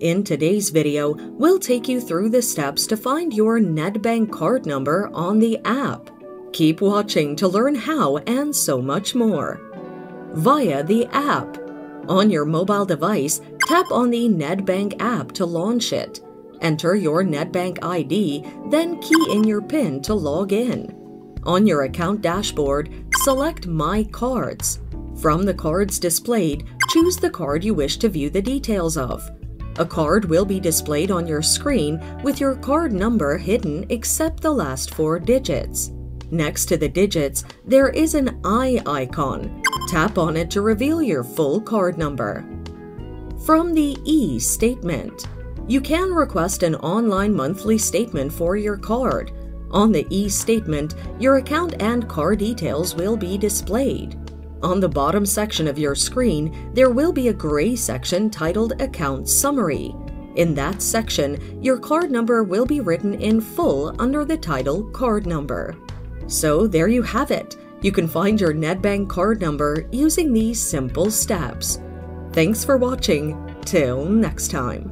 In today's video, we'll take you through the steps to find your Nedbank card number on the app. Keep watching to learn how and so much more. Via the app. On your mobile device, tap on the Nedbank app to launch it. Enter your Nedbank ID, then key in your PIN to log in. On your account dashboard, select My Cards. From the cards displayed, choose the card you wish to view the details of. A card will be displayed on your screen with your card number hidden except the last four digits. Next to the digits, there is an eye icon. Tap on it to reveal your full card number. From the E statement, you can request an online monthly statement for your card. On the e statement, your account and card details will be displayed. On the bottom section of your screen, there will be a gray section titled Account Summary. In that section, your card number will be written in full under the title Card Number. So there you have it. You can find your Nedbank card number using these simple steps. Thanks for watching. Till next time.